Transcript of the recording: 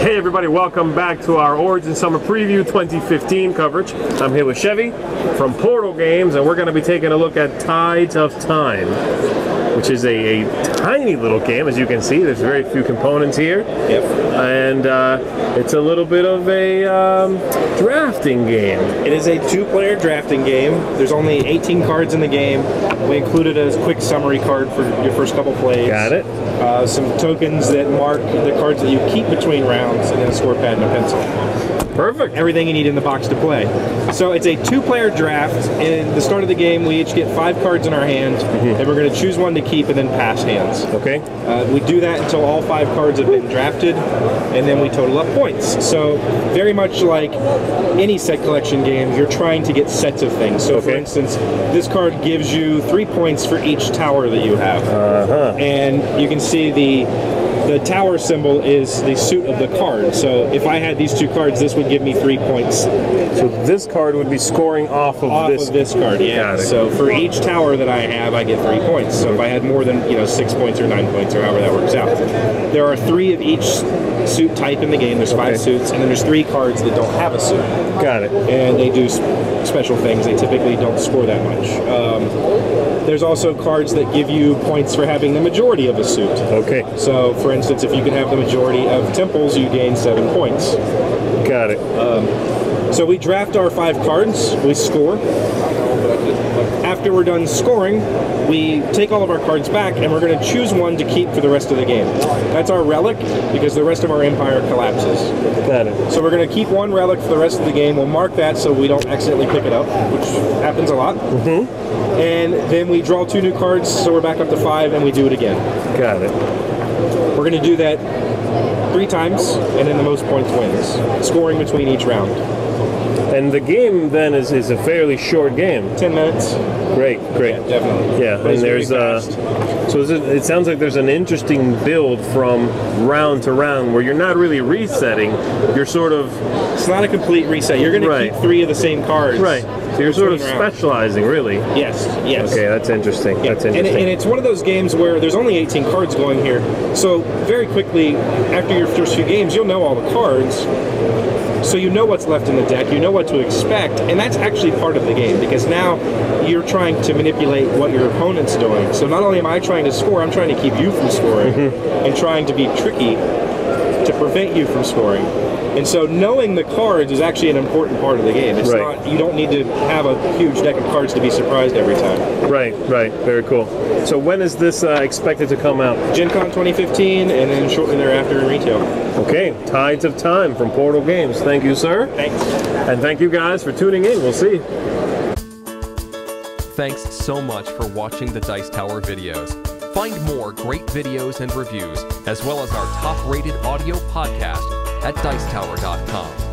everybody, welcome back to our Origins Summer Preview 2015 coverage. I'm here with Chevee from Portal Games, and we're going to be taking a look at Tides of Time, which is a, a tiny little game, as you can see. There's very few components here. Yep. And uh, it's a little bit of a um, drafting game. It is a two-player drafting game. There's only 18 cards in the game. We included a quick summary card for your first couple plays. Got it. Uh, some tokens that mark the cards that you keep between rounds, and then a score pad and a pencil. Perfect. Everything you need in the box to play. So it's a two-player draft. In the start of the game, we each get five cards in our hand, and we're going to choose one to keep and then pass hands. Okay. Uh, we do that until all five cards have been drafted, and then we total up points. So, very much like any set collection game, you're trying to get sets of things. So, for instance, this card gives you three points for each tower that you have, Uh-huh. and you can see the the tower symbol is the suit of the card. So, if I had these two cards, this would give me three points So this card would be scoring off of off this. of this card. Yeah. So for each tower that I have, I get three points. So if I had more than you know six points or nine points or however that works out, there are three of each suit type in the game. There's five Okay. suits, and then there's three cards that don't have a suit, Got it. and they do special things. They typically don't score that much. Um, there's also cards that give you points for having the majority of a suit. Okay. So, for instance, if you can have the majority of temples, you gain seven points. Got it. So we draft our five cards, we score. After we're done scoring, we take all of our cards back and we're going to choose one to keep for the rest of the game. That's our relic because the rest of our empire collapses. Got it. So we're going to keep one relic for the rest of the game. We'll mark that so we don't accidentally pick it up, which happens a lot. Mm-hmm. And then we draw two new cards, so we're back up to five, and we do it again. Got it. We're going to do that three times, and then the most points wins, scoring between each round. And the game then is, is a fairly short game. Ten minutes. Great, great. Yeah, definitely. Yeah, and there's uh, so is it, it sounds like there's an interesting build from round to round where you're not really resetting. You're sort of It's not a complete reset. You're going to Right. keep three of the same cards. right. So you're sort of specializing, really. Yes. Yes. Okay, that's interesting. Yeah. That's And, interesting. and it's one of those games where there's only 18 cards going here. So very quickly, after your first few games, you'll know all the cards. So you know what's left in the deck, you know what to expect, and that's actually part of the game because now you're trying to manipulate what your opponent's doing. So not only am I trying to score, I'm trying to keep you from scoring Mm-hmm. and trying to be tricky to prevent you from scoring. And so knowing the cards is actually an important part of the game. It's Right. not you don't need to have a huge deck of cards to be surprised every time. right, right. Very cool. So when is this uh, expected to come out? Gen Con 2015 and then shortly thereafter in retail. Okay, Tides of Time from Portal Games. Thank you, sir. Thanks. And thank you guys for tuning in. We'll see. Thanks so much for watching the Dice Tower videos. Find more great videos and reviews, as well as our top rated audio podcast at Dicetower.com.